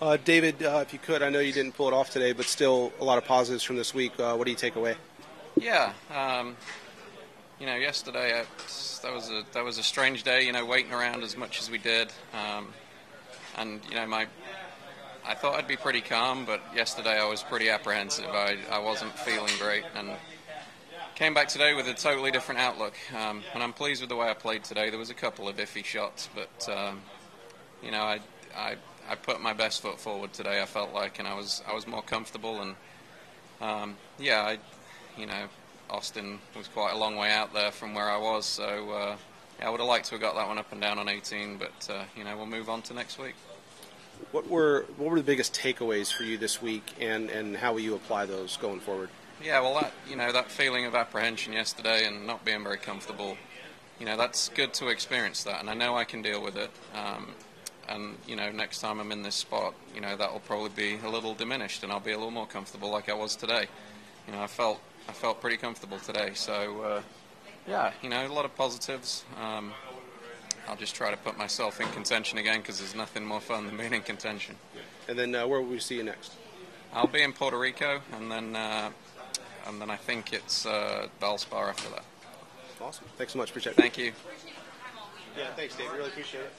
Uh, David, uh, if you could, I know you didn't pull it off today, but still a lot of positives from this week. Uh, what do you take away? Yeah, um, you know, yesterday I, that was a that was a strange day. You know, waiting around as much as we did, um, and you know, my I thought I'd be pretty calm, but yesterday I was pretty apprehensive. I I wasn't feeling great, and came back today with a totally different outlook. Um, and I'm pleased with the way I played today. There was a couple of iffy shots, but um, you know, I I I put my best foot forward today. I felt like, and I was I was more comfortable, and um, yeah, I you know, Austin was quite a long way out there from where I was, so uh, yeah, I would have liked to have got that one up and down on 18, but uh, you know, we'll move on to next week. What were what were the biggest takeaways for you this week, and, and how will you apply those going forward? Yeah, well, that you know, that feeling of apprehension yesterday and not being very comfortable, you know, that's good to experience that, and I know I can deal with it. Um, and you know, next time I'm in this spot, you know, that will probably be a little diminished, and I'll be a little more comfortable like I was today. You know, I felt I felt pretty comfortable today. So, uh, yeah, you know, a lot of positives. Um, I'll just try to put myself in contention again because there's nothing more fun than being in contention. And then uh, where will we see you next? I'll be in Puerto Rico, and then uh, and then I think it's uh, Valspar after that. Awesome. Thanks so much. Appreciate it. Thank you. Yeah, thanks, Dave. Really appreciate it.